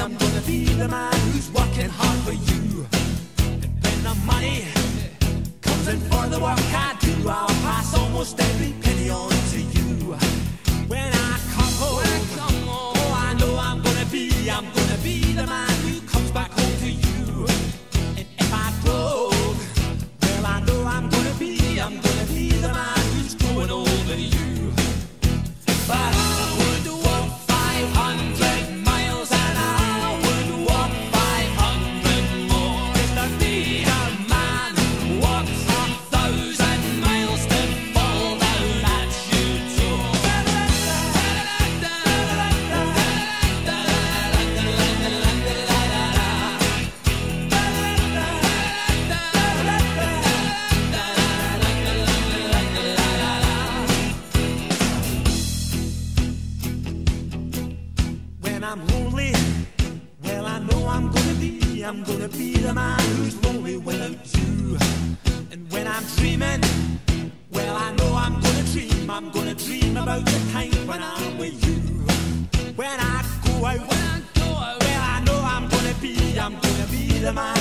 I'm gonna be the man who's working hard for you. And when the money comes in for the work I When I'm lonely, well, I know I'm gonna be, I'm gonna be the man who's lonely without you. And when I'm dreaming, well, I know I'm gonna dream, I'm gonna dream about the time when I'm with you. When I go out, when I go out, well, I know I'm gonna be, I'm gonna be the man